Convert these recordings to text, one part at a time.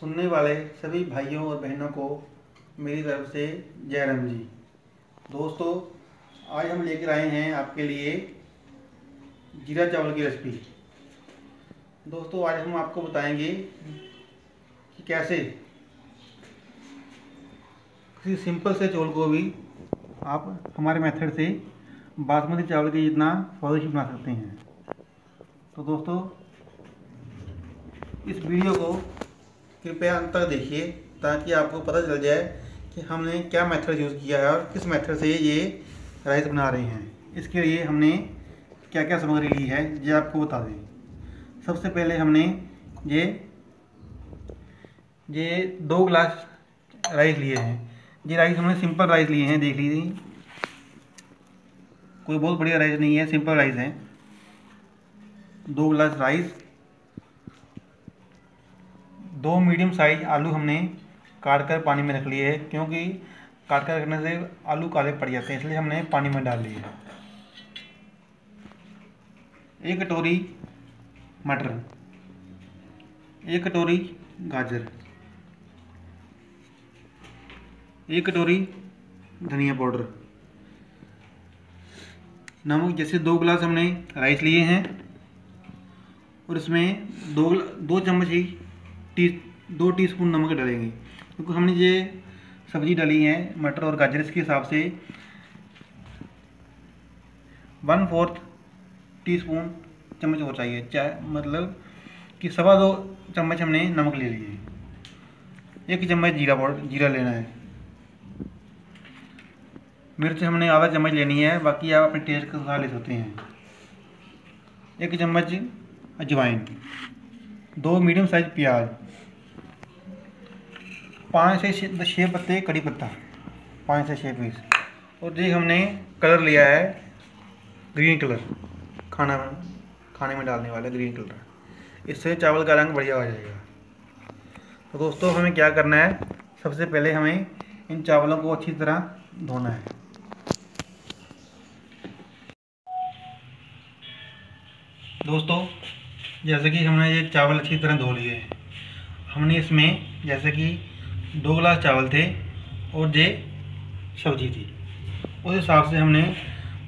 सुनने वाले सभी भाइयों और बहनों को मेरी तरफ़ से जय राम जी। दोस्तों, आज हम लेकर आए हैं आपके लिए जीरा चावल की रेसिपी दोस्तों, आज हम आपको बताएँगे कि कैसे किसी सिंपल से चावल को भी आप हमारे मेथड से बासमती चावल के जितना स्वादिष्ट बना सकते हैं। तो दोस्तों, इस वीडियो को कृपया अंत तक देखिए, ताकि आपको पता चल जाए कि हमने क्या मेथड यूज़ किया है और किस मेथड से ये राइस बना रहे हैं। इसके लिए हमने क्या क्या सामग्री ली है, ये आपको बता दें। सबसे पहले हमने ये ये दो गिलास राइस लिए हैं। ये राइस हमने सिंपल राइस लिए हैं, देख लीजिए। कोई बहुत बढ़िया राइस नहीं है, सिंपल राइस है। दो गिलास राइस। दो मीडियम साइज़ आलू हमने काट कर पानी में रख लिए है, क्योंकि काट कर रखने से आलू काले पड़ जाते हैं, इसलिए हमने पानी में डाल लिए है। एक कटोरी मटर, एक कटोरी गाजर, एक कटोरी धनिया पाउडर। नमक जैसे दो गिलास हमने राइस लिए हैं, और इसमें दो दो चम्मच ही टी, दो टीस्पून नमक डालेंगे। क्योंकि तो हमने ये सब्ज़ी डाली है, मटर और गाजर, इसके हिसाब से। वन फोर्थ टीस्पून चम्मच और चाहिए। चाहे मतलब कि सवा दो चम्मच हमने नमक ले लिए। एक चम्मच जीरा पाउडर, जीरा लेना है। मिर्च हमने आधा चम्मच लेनी है, बाकी आप अपने टेस्ट के अनुसार ले सकते हैं। एक चम्मच अजवाइन। दो मीडियम साइज़ प्याज। पाँच से छः पत्ते, कड़ी पत्ता। पाँच से छः पीस और ये हमने कलर लिया है ग्रीन कलर खाना खाने में डालने वाला ग्रीन कलर इससे चावल का रंग बढ़िया हो जाएगा। तो दोस्तों, हमें क्या करना है? सबसे पहले हमें इन चावलों को अच्छी तरह धोना है। दोस्तों, जैसे कि हमने ये चावल अच्छी तरह धो लिए हैं। हमने इसमें, जैसे कि दो गिलास चावल थे और ये सब्ज़ी थी। उस हिसाब से हमने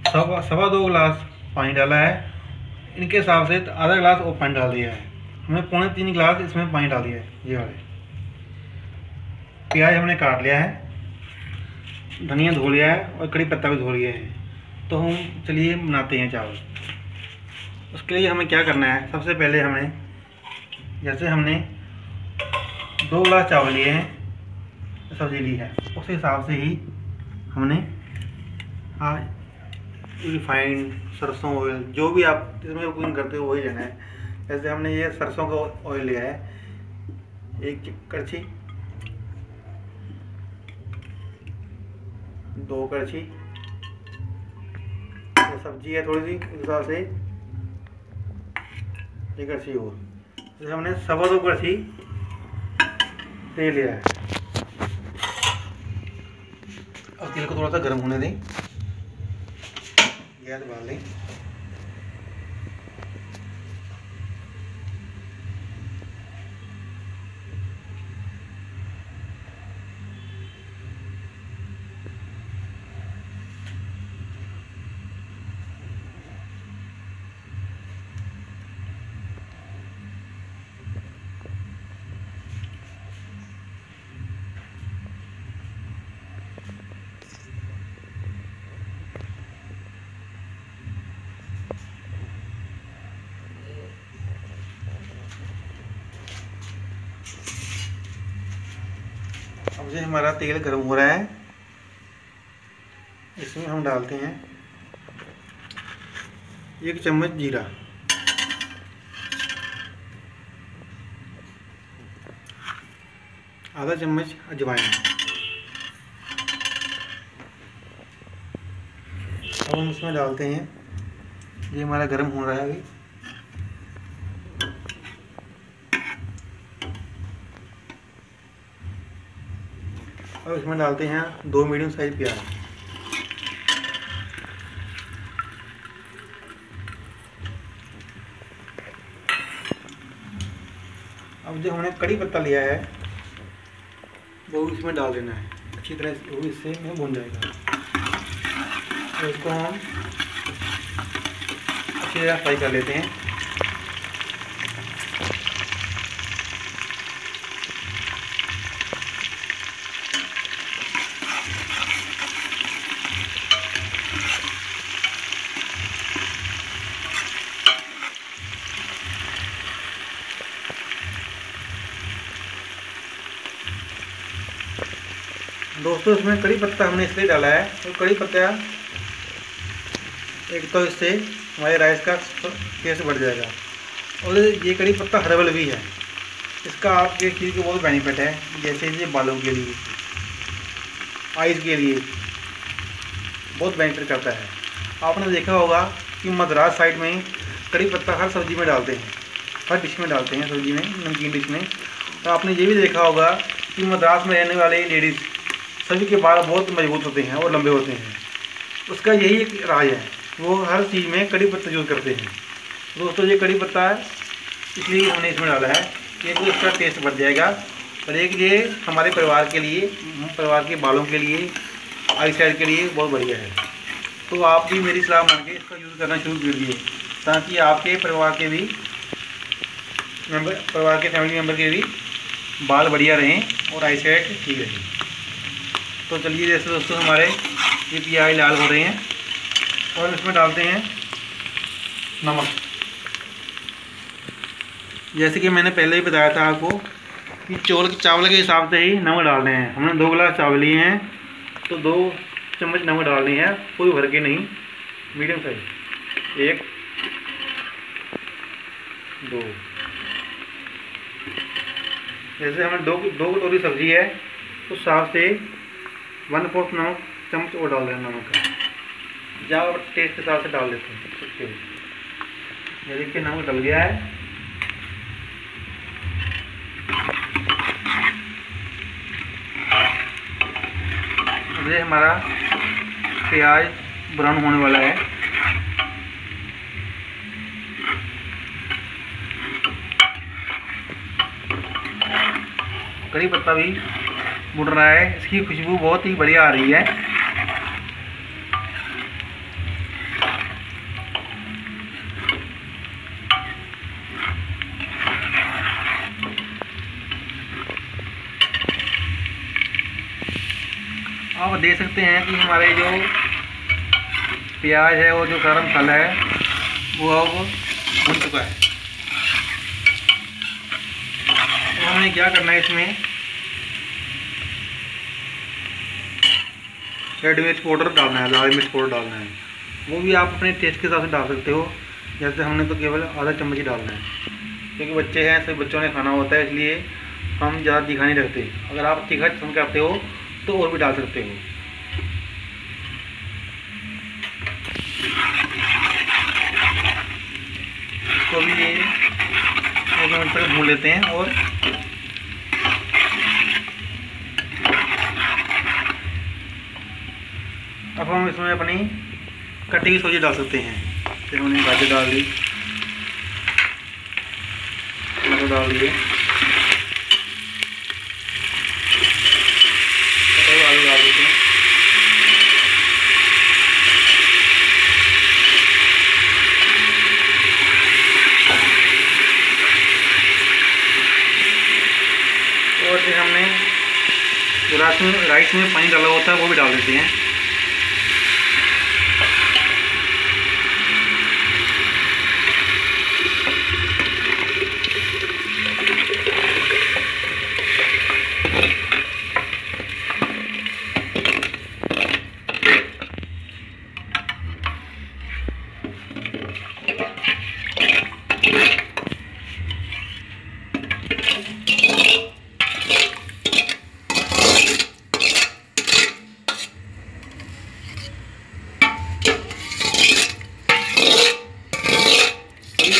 सवा सवा दो गिलास पानी डाला है। इनके हिसाब से आधा गिलास और पानी डाल दिया है। हमने पौने तीन गिलास इसमें पानी डाल दिया है, ये वाले। प्याज हमने काट लिया है, धनिया धो लिया है और कड़ी पत्ता भी धो लिया है। तो हम चलिए बनाते हैं चावल। उसके लिए हमें क्या करना है? सबसे पहले हमें जैसे हमने दो गिलास चावल लिए हैं सब्ज़ी ली है। उस हिसाब से ही हमने आज रिफाइंड सरसों ऑयल जो भी आप इसमें कुकिंग करते हो वही लेना है। जैसे हमने ये सरसों का ऑयल लिया है, एक करछी, दो करछी सब्ज़ी है थोड़ी सी, उस हिसाब से एक कड़छी और। जैसे हमने सवा दो कड़छी तेल लिया है। तेल को थोड़ा सा गर्म होने दें। गैस बाल लें। अब जो हमारा तेल गर्म हो रहा है। इसमें हम डालते हैं एक चम्मच जीरा। आधा चम्मच अजवाइन। अब हम इसमें डालते हैं। ये हमारा गर्म हो रहा है अभी। और इसमें डालते हैं दो मीडियम साइज़ प्याज। अब जो हमने कड़ी पत्ता लिया है, वो इसमें डाल देना है। अच्छी तरह वो इससे में भुन जाएगा। तो इसको हम अच्छी तरह फ्राई कर लेते हैं। दोस्तों, इसमें कड़ी पत्ता हमने इसलिए डाला है तो कड़ी पत्ता एक तो इससे हमारे राइस का टेस्ट बढ़ जाएगा। और ये कड़ी पत्ता हर्बल भी है। इसका आपके चीज़ को बहुत बेनिफिट है, जैसे ये बालों के लिए आइज़ के लिए बहुत बेनिफिट करता है। आपने देखा होगा कि मद्रास साइड में कड़ी पत्ता हर सब्ज़ी में डालते हैं, हर डिश में डालते हैं सब्ज़ी में, नमकीन डिश में। तो आपने ये भी देखा होगा कि मद्रास में रहने वाले लेडीज़ सभी के बाल बहुत मज़बूत होते हैं और लंबे होते हैं। उसका यही एक राय है। वो हर चीज़ में कड़ी पत्ता यूज़ करते हैं। दोस्तों, ये कड़ी पत्ता है, इसलिए हमने इसमें डाला है एक तो इसका टेस्ट बढ़ जाएगा। और एक ये हमारे परिवार के लिए परिवार के बालों के लिए आई साइड के लिए बहुत बढ़िया है। तो आप भी मेरी सलाह मान के इसका यूज़ करना शुरू कर दिए ताकि आपके परिवार के भी मेंबर परिवार के फैमिली मेंबर के भी बाल बढ़िया रहें और आई साइड ठीक रहे। तो चलिए जैसे दोस्तों हमारे ये प्याज लाल हो रहे हैं और इसमें डालते हैं नमक। जैसे कि मैंने पहले ही बताया था आपको कि चौल चावल के हिसाब से ही नमक डालने हैं। हमने दो गिलास चावल लिए हैं तो दो चम्मच नमक डालनी है, कोई भर के नहीं, मीडियम साइज़। एक, दो। जैसे हमें दो दो कटोरी सब्ज़ी है तो साफ़ से वन फोर्थ नमक, चम्मच और डाल देना नमक का। जाओ टेस्ट के हिसाब से डाल देते हैं ये देखिए नमक डल गया है। ये हमारा प्याज ब्राउन होने वाला है। कड़ी पत्ता भी। बुड़ रहा है। इसकी खुशबू बहुत ही बढ़िया आ रही है। आप देख सकते हैं कि हमारे जो प्याज है और जो गर्म मसाला है, वो अब भुन चुका है। तो हमें क्या करना है इसमें? रेड मिर्च पाउडर डालना है, लाल मिर्च पाउडर डालना है। वो भी आप अपने टेस्ट के हिसाब से डाल सकते हो। जैसे हमने तो केवल आधा चम्मच ही डालना है। क्योंकि बच्चे हैं, सभी बच्चों ने खाना होता है, इसलिए हम ज़्यादा तीखा नहीं रखते। अगर आप तीखा पसंद करते हो तो और भी डाल सकते हो। इसको भी ये एक मिनट तक भून लेते हैं और अब हम इसमें अपनी कटी हुई सब्ज़ी डाल सकते हैं। फिर हमने गाजर डाल दी। टमाटर डाल दिए। आलू डाल देते हैं। और फिर हमने राइस में राइस में पानी डाला होता है, वो भी डाल देते हैं।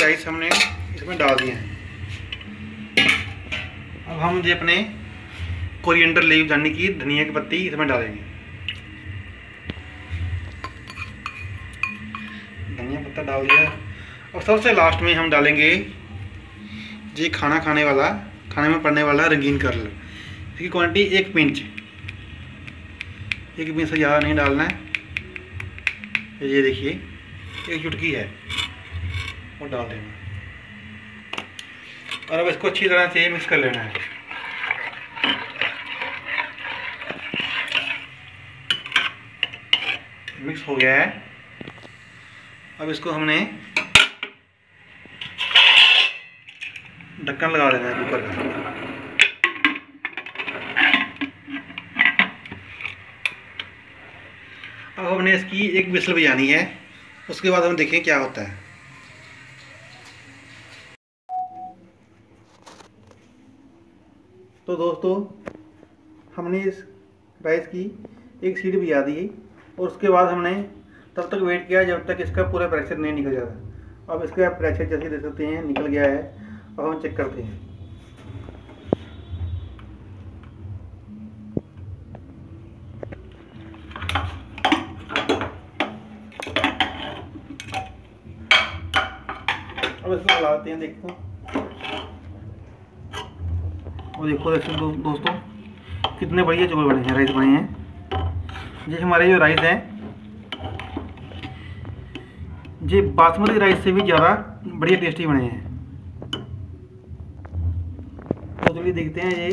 राइस हमने इसमें डाल दिए हैं। अब हम जो अपने कोरिएंडर लीव यानी कि, धनिया की पत्ती इसमें डालेंगे। धनिया पत्ता डाल दिया। और सबसे लास्ट में हम डालेंगे ये खाना खाने वाला, खाने में पड़ने वाला रंगीन कर्ल। इसकी क्वांटिटी एक पिंच एक पिंच से ज़्यादा नहीं डालना है। ये देखिए एक चुटकी है। वो डाल देना और अब इसको अच्छी तरह से मिक्स कर लेना है। मिक्स हो गया है। अब इसको हमने ढक्कन लगा देना है कुकर का अब हमने इसकी एक विसल बजानी है। उसके बाद हम देखें क्या होता है। तो दोस्तों, हमने इस राइस की एक सीट बजा दी और उसके बाद हमने तब तक वेट किया जब तक इसका पूरा प्रेशर नहीं निकल जाता। अब इसका प्रेशर जैसे देख सकते हैं, निकल गया है। अब हम चेक करते हैं। अब इसको लगाते हैं, देखो। और देखो ऐसे दो, दोस्तों कितने बढ़िया चावल बने हैं राइस बने हैं। ये हमारे जो राइस हैं ये बासमती राइस से भी ज़्यादा बढ़िया टेस्टी बने हैं। तो चलिए देखते हैं ये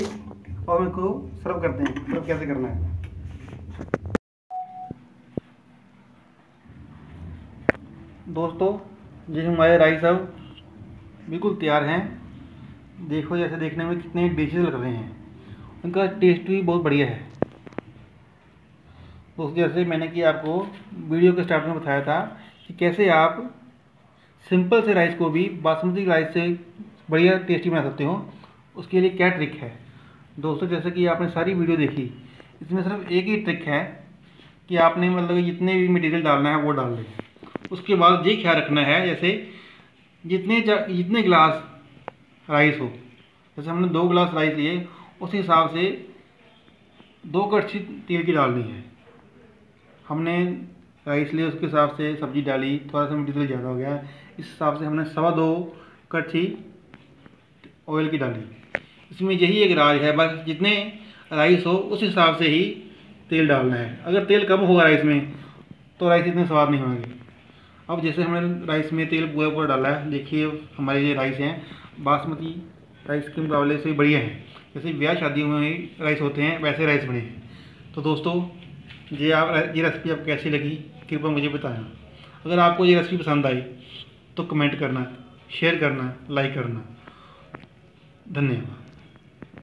और इनको सर्व करते हैं सर्व कैसे करना है। दोस्तों ये हमारे राइस अब बिल्कुल तैयार हैं। देखो जैसे देखने में कितने डिशेज लग रहे हैं। उनका टेस्ट भी बहुत बढ़िया है। दोस्तों जैसे मैंने कि आपको वीडियो के स्टार्ट में बताया था कि कैसे आप सिंपल से राइस को भी बासमती राइस से बढ़िया टेस्टी बना सकते हो। उसके लिए क्या ट्रिक है? दोस्तों, जैसे कि आपने सारी वीडियो देखी, इसमें सिर्फ़ एक ही ट्रिक है कि आपने मतलब जितने भी मटेरियल डालना है, वो डाल दें। उसके बाद ये ख्याल रखना है, जैसे जितने जितने गिलास राइस हो। जैसे हमने दो गिलास राइस लिए, उस हिसाब से दो कड़छी तेल की डालनी है। हमने राइस लिए, उसके हिसाब से सब्ज़ी डाली, थोड़ा सा मटीरियल ज़्यादा हो गया। इस हिसाब से हमने सवा दो कड़छी ऑयल की डाली। इसमें यही एक राज है, बस जितने राइस हो, उस हिसाब से ही तेल डालना है। अगर तेल कम होगा राइस में तो राइस इतने स्वाद नहीं होंगे। अब जैसे हमने राइस में तेल पूरा पूरा डाला है, देखिए हमारे ये राइस हैं। बासमती राइस के मुकाबले से बढ़िया है। जैसे ब्याह शादियों में राइस होते हैं, वैसे राइस बने तो दोस्तों, ये आप, ये रेसिपी आपको कैसी लगी, कृपया मुझे बताना अगर आपको ये रेसिपी पसंद आई तो कमेंट करना शेयर करना लाइक करना। धन्यवाद।